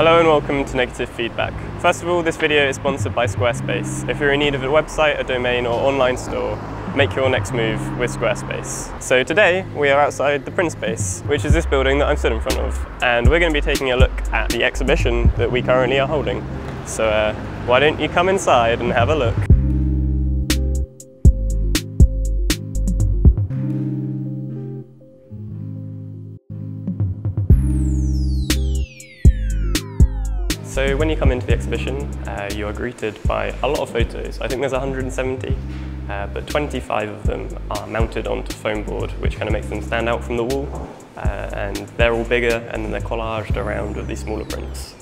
Hello and welcome to Negative Feedback. First of all, this video is sponsored by Squarespace. If you're in need of a website, a domain or online store, make your next move with Squarespace. So today we are outside the Print Space, which is this building that I'm stood in front of, and we're going to be taking a look at the exhibition that we currently are holding. So uh, why don't you come inside and have a look? So when you come into the exhibition, uh, you are greeted by a lot of photos. I think there's 170 uh, but 25 of them are mounted onto foam board, which kind of makes them stand out from the wall. Uh, and they're all bigger and then they're collaged around with these smaller prints.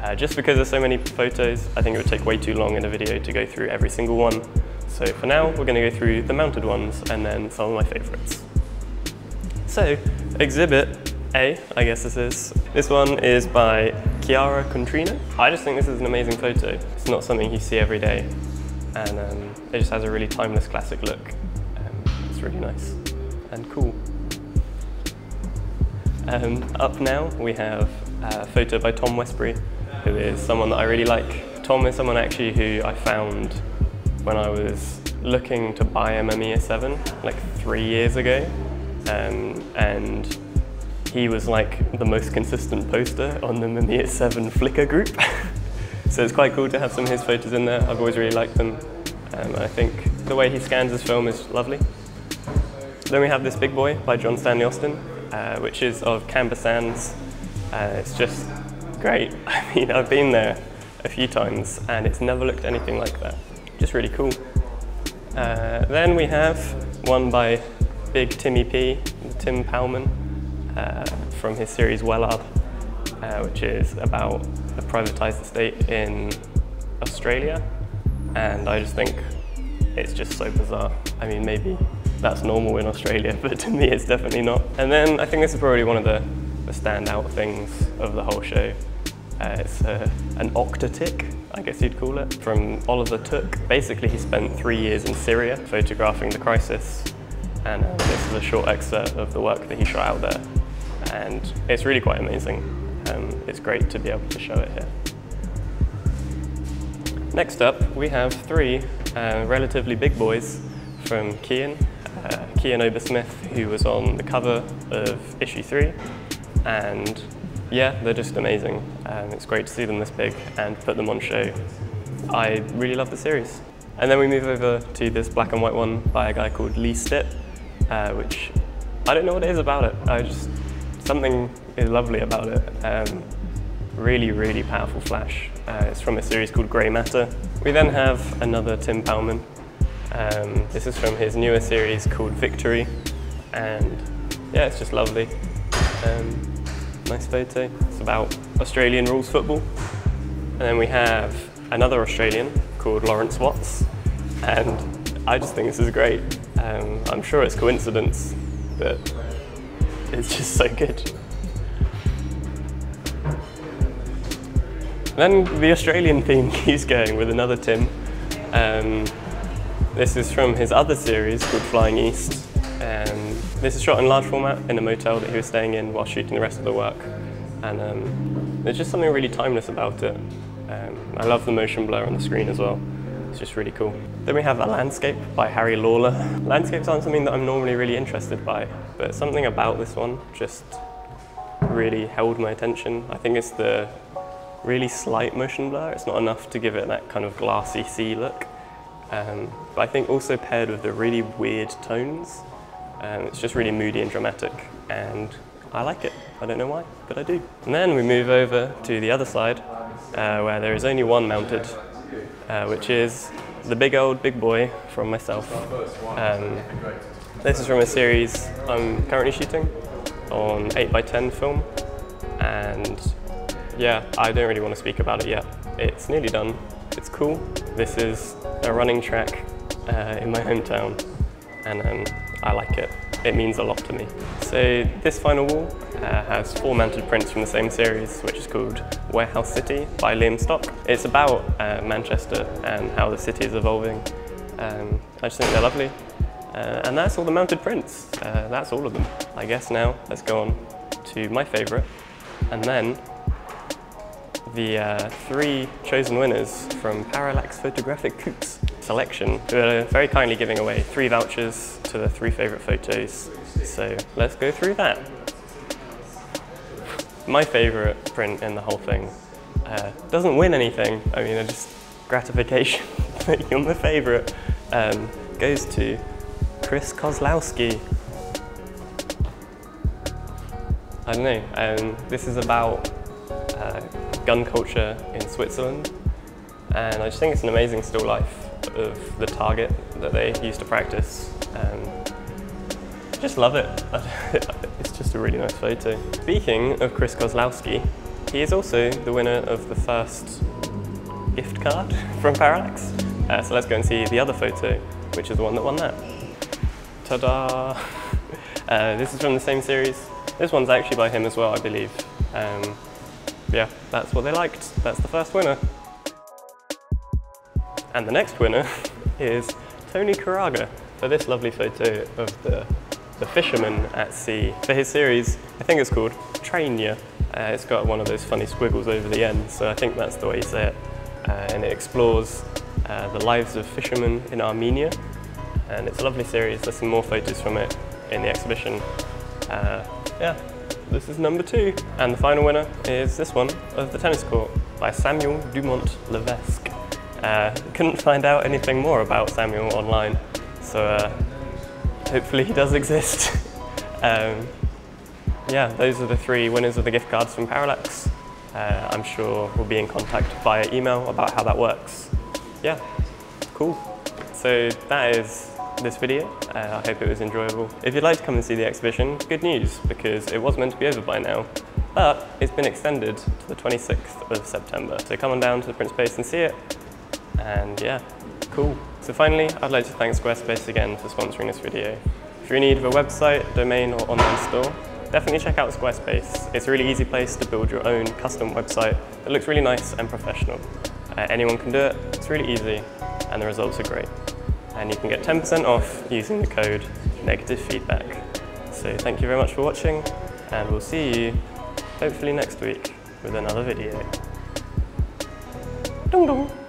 Uh, just because there's so many photos, I think it would take way too long in a video to go through every single one. So for now, we're going to go through the mounted ones and then some of my favourites. So, exhibit A, I guess this is. This one is by Chiara Contrino. I just think this is an amazing photo. It's not something you see every day and um, it just has a really timeless classic look. Um, it's really nice and cool. Um, up now we have a photo by Tom Westbury, who is someone that I really like. Tom is someone actually who I found when I was looking to buy Mamiya 7 like three years ago um, and he was like the most consistent poster on the Mamiya 7 Flickr group. So it's quite cool to have some of his photos in there. I've always really liked them. Um, I think the way he scans his film is lovely. Then we have this big boy by John Stanley Austin, uh, which is of Camber Sands. Uh, it's just great. I mean, I've been there a few times and it's never looked anything like that. Just really cool. Uh, then we have one by Big Timmy P, Tim Powman, uh, from his series Wellab, uh, which is about a privatised estate in Australia, and I just think it's just so bizarre. I mean, maybe that's normal in Australia, but to me it's definitely not. And then I think this is probably one of the, the standout things of the whole show. Uh, it's uh, an octatic, I guess you'd call it, from Oliver Took. Basically, he spent three years in Syria photographing the crisis, and uh, this is a short excerpt of the work that he shot out there. And it's really quite amazing um, it's great to be able to show it here. Next up, we have three uh, relatively big boys from Kian. Uh, Kian Obersmith, who was on the cover of issue three. And yeah, they're just amazing. Um, it's great to see them this big and put them on show. I really love the series. And then we move over to this black and white one by a guy called Lee Stipp, uh, which I don't know what it is about it. I just Something is lovely about it. Um, really, really powerful flash. Uh, it's from a series called Grey Matter. We then have another Tim Powman. Um, this is from his newer series called Victory. And yeah, it's just lovely. Um, nice photo. It's about Australian rules football. And then we have another Australian called Lawrence Watts. And I just think this is great. Um, I'm sure it's coincidence, but it's just so good. Then the Australian theme keeps going with another Tim. Um, this is from his other series called Flying East. Um, this is shot in large format in a motel that he was staying in while shooting the rest of the work. And um, there's just something really timeless about it. Um, I love the motion blur on the screen as well. It's just really cool. Then we have A Landscape by Harry Lawler. Landscapes aren't something that I'm normally really interested by, but something about this one just really held my attention. I think it's the really slight motion blur. It's not enough to give it that kind of glassy sea look. Um, but I think also paired with the really weird tones, um, it's just really moody and dramatic. And I like it. I don't know why, but I do. And then we move over to the other side, uh, where there is only one mounted uh, which is the big old big boy from myself. Um, this is from a series I'm currently shooting on 8x10 film and yeah, I don't really want to speak about it yet. It's nearly done. It's cool. This is a running track uh, in my hometown and um, I like it. It means a lot to me. So this final wall uh, has four mounted prints from the same series, which is called Warehouse City by Liam Stock. It's about uh, Manchester and how the city is evolving. Um, I just think they're lovely. Uh, and that's all the mounted prints. Uh, that's all of them. I guess now let's go on to my favourite. And then the uh, three chosen winners from Parallax Photographic Coop's selection, who are very kindly giving away three vouchers to the three favourite photos. So let's go through that. My favourite print in the whole thing uh, doesn't win anything. I mean, it's just gratification that you're my favourite. Um, goes to Chris Kozlowski. I don't know, um, this is about uh, gun culture in Switzerland and I just think it's an amazing still life of the target that they used to practice. I just love it. it's just a really nice photo. Speaking of Chris Kozlowski, he is also the winner of the first gift card from Parallax. Uh, so let's go and see the other photo, which is the one that won that. Ta-da! Uh, this is from the same series. This one's actually by him as well, I believe. Um, yeah, that's what they liked. That's the first winner. And the next winner is Tony Caraga for this lovely photo of the, the fisherman at sea. For his series, I think it's called Train Ya. Uh, it's got one of those funny squiggles over the end, so I think that's the way you say it. Uh, and it explores uh, the lives of fishermen in Armenia. And it's a lovely series. There's some more photos from it in the exhibition. Uh, yeah, this is number two. And the final winner is this one of the tennis court by Samuel Dumont Levesque. Uh, couldn't find out anything more about Samuel online, so uh, hopefully he does exist. um, yeah, those are the three winners of the gift cards from Parallax. Uh, I'm sure we'll be in contact via email about how that works. Yeah, cool. So that is this video. Uh, I hope it was enjoyable. If you'd like to come and see the exhibition, good news, because it was meant to be over by now, but it's been extended to the 26th of September. So come on down to the print space and see it. And yeah, cool. So finally, I'd like to thank Squarespace again for sponsoring this video. If you're in need of a website, domain or online store, definitely check out Squarespace. It's a really easy place to build your own custom website that looks really nice and professional. Uh, anyone can do it, it's really easy, and the results are great and you can get 10% off using the code negative feedback. So thank you very much for watching and we'll see you hopefully next week with another video. Dong dong.